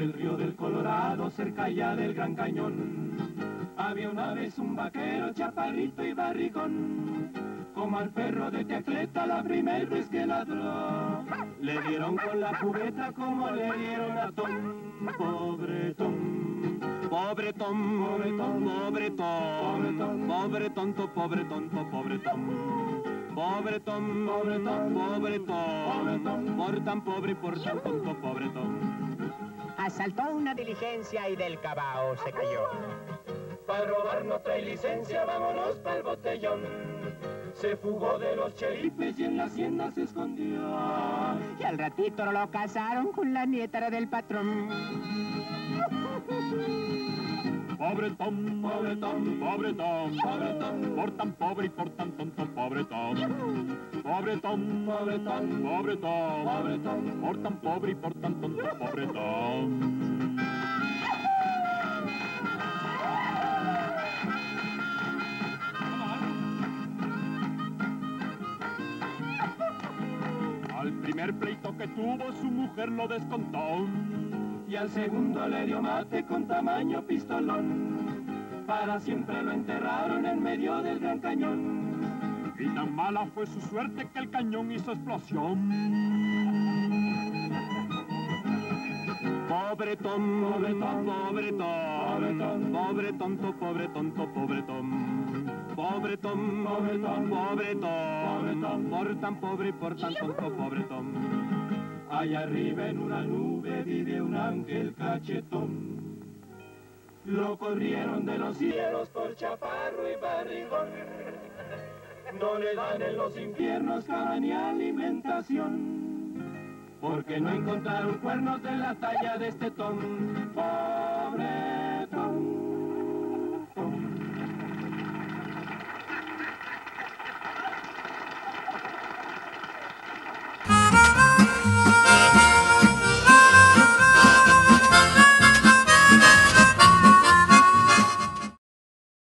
pueblo cerca ya del Gran Cañón. Había una vez un vaquero, chaparrito y barrigón, como al perro de Tecleta la primera vez que ladró. Le dieron con la cubeta como le dieron a Tom, pobre Tom. Pobre Tom, pobre Tom, pobre Tom, pobre tonto, pobre tonto, pobre Tom. Pobre Tom, pobre Tom, pobre Tom, por tan pobre y por tan tonto, pobre Tom. Asaltó una diligencia y del cabao se cayó. Para robar no trae licencia, vámonos para el botellón. Se fugó de los chelipes y en la hacienda se escondió. Y al ratito lo casaron con la nieta del patrón. Pobre Tom, pobre Tom, pobre Tom, pobre Tom, por tan pobre y por tan tonto, pobre Tom. Pobre Tom, pobre Tom, pobre Tom, pobre Tom, por tan pobre y por tan tonto, pobre Tom. Al primer pleito que tuvo su mujer lo descontó y al segundo le dio mate con tamaño pistolón. Para siempre lo enterraron en medio del gran cañón. Y tan mala fue su suerte que el cañón hizo explosión. Pobre Tom, pobre Tom, pobre Tom, pobre tonto, pobre tonto, pobre Tom. Pobre Tom, pobre Tom, pobre Tom, por tan pobre y por tan tonto, pobre Tom. Allá arriba en una nube vive un ángel cachetón. Lo corrieron de los cielos por chaparro y barrigón. No le dan en los infiernos cama ni alimentación. Porque no encontraron cuernos de la talla de este tom. Pobre